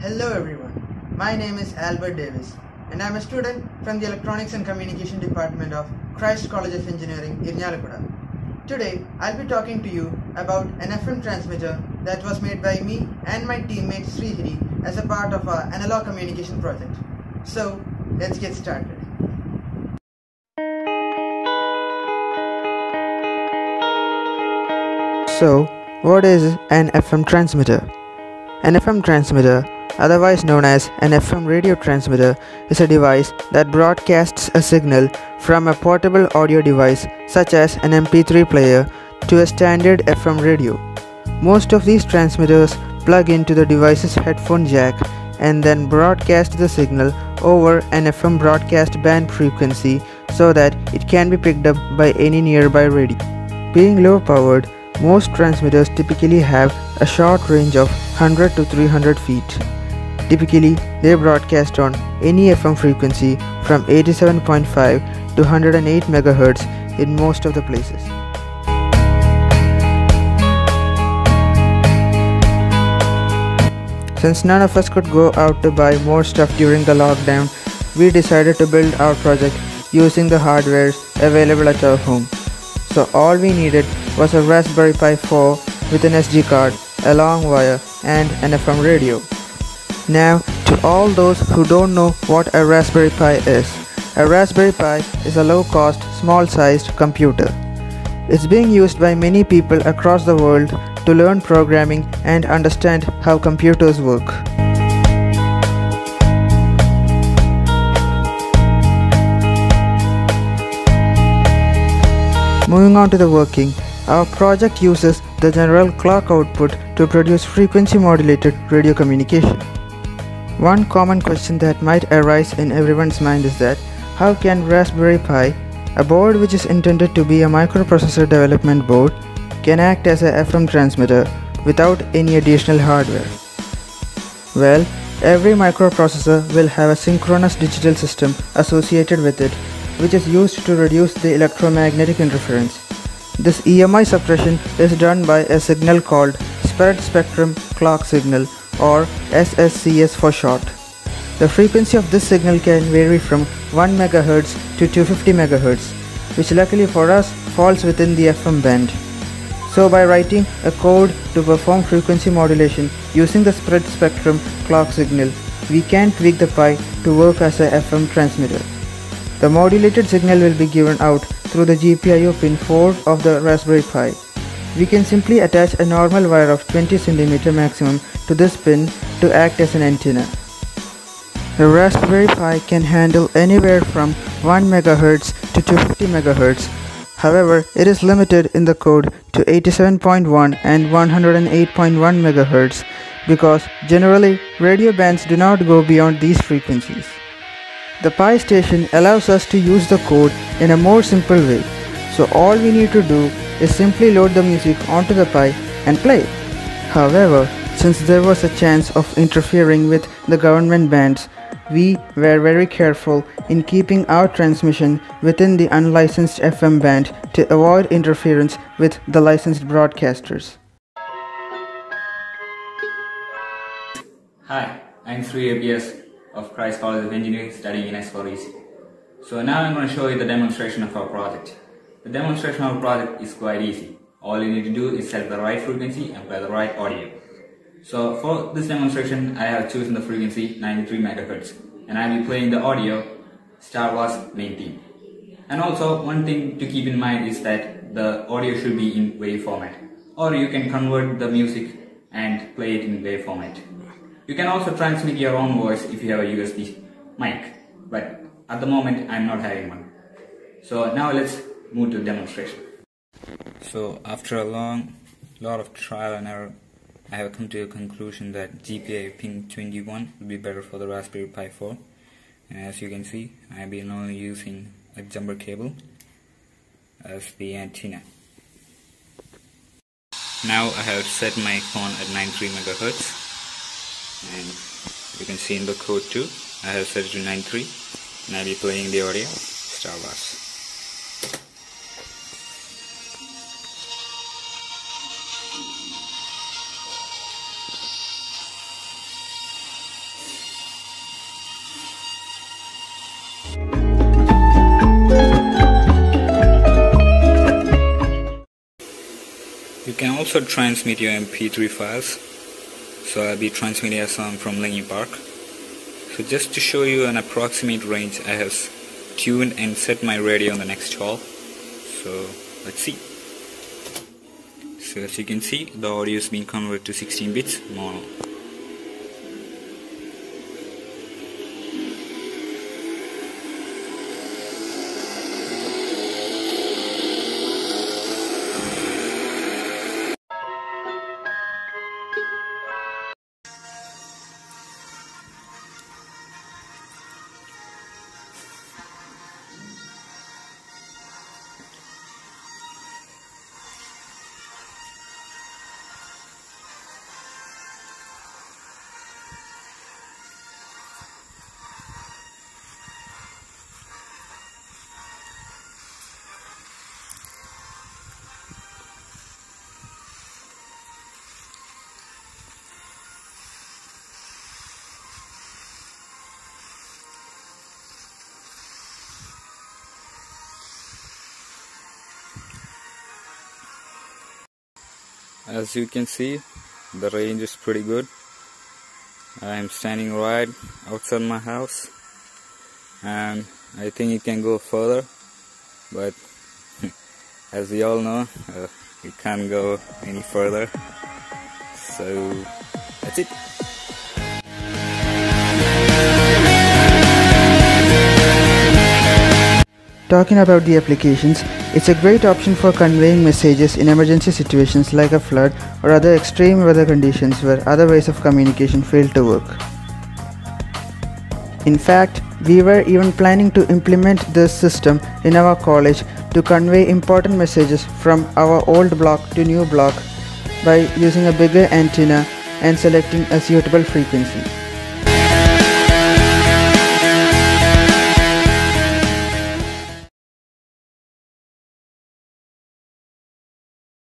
Hello everyone, my name is Albert Davis and I'm a student from the Electronics and Communication Department of Christ College of Engineering, Irinjalakuda. Today, I'll be talking to you about an FM transmitter that was made by me and my teammate Srihiri as a part of our analog communication project. So, let's get started. So, what is an FM transmitter? An FM transmitter, otherwise known as an FM radio transmitter, is a device that broadcasts a signal from a portable audio device such as an MP3 player to a standard FM radio. Most of these transmitters plug into the device's headphone jack and then broadcast the signal over an FM broadcast band frequency so that it can be picked up by any nearby radio. Being low powered, most transmitters typically have a short range of 100 to 300 feet. Typically, they broadcast on any FM frequency from 87.5 to 108 MHz in most of the places. Since none of us could go out to buy more stuff during the lockdown, we decided to build our project using the hardware available at our home. So all we needed was a Raspberry Pi 4 with an SD card, a long wire and an FM radio. Now, to all those who don't know what a Raspberry Pi is, a Raspberry Pi is a low-cost, small-sized computer. It's being used by many people across the world to learn programming and understand how computers work. Moving on to the working, our project uses the general clock output to produce frequency modulated radio communication. One common question that might arise in everyone's mind is that how can Raspberry Pi, a board which is intended to be a microprocessor development board, can act as a FM transmitter without any additional hardware? Well, every microprocessor will have a synchronous digital system associated with it which is used to reduce the electromagnetic interference. This EMI suppression is done by a signal called spread spectrum clock signal or SSCS for short. The frequency of this signal can vary from 1 MHz to 250 MHz, which luckily for us falls within the FM band. So by writing a code to perform frequency modulation using the spread spectrum clock signal, we can tweak the Pi to work as a FM transmitter. The modulated signal will be given out through the GPIO pin 4 of the Raspberry Pi. We can simply attach a normal wire of 20 cm maximum to this pin to act as an antenna. The Raspberry Pi can handle anywhere from 1 MHz to 250 MHz. However, it is limited in the code to 87.1 and 108.1 MHz because generally radio bands do not go beyond these frequencies. The Pi station allows us to use the code in a more simple way. So all we need to do is simply load the music onto the Pi and play. However, since there was a chance of interfering with the government bands, we were very careful in keeping our transmission within the unlicensed FM band to avoid interference with the licensed broadcasters. Hi, I'm Sri ABS of Christ College of Engineering studying in S4EC. So now I'm going to show you the demonstration of our project. The demonstration of project is quite easy. All you need to do is set the right frequency and play the right audio. So for this demonstration, I have chosen the frequency 93 MHz and I will be playing the audio Star Wars main theme. And also one thing to keep in mind is that the audio should be in wave format or you can convert the music and play it in wave format. You can also transmit your own voice if you have a USB mic, but at the moment I'm not having one. So now let's move to demonstration. So after a long lot of trial and error, I have come to a conclusion that GPIO pin 21 would be better for the Raspberry Pi 4. And as you can see, I've been only using a jumper cable as the antenna. Now I have set my phone at 93 megahertz and you can see in the code too I have set it to 93 and I'll be playing the audio Star Wars. Also transmit your MP3 files. So I'll be transmitting a song from Linkin Park. So just to show you an approximate range, I have tuned and set my radio on the next hall. So let's see. So as you can see, the audio is being converted to 16 bits mono. As you can see the range is pretty good. I'm standing right outside my house and I think it can go further but as we all know uh, it can't go any further. So that's it. Talking about the applications, it's a great option for conveying messages in emergency situations like a flood or other extreme weather conditions where other ways of communication fail to work. In fact, we were even planning to implement this system in our college to convey important messages from our old block to new block by using a bigger antenna and selecting a suitable frequency.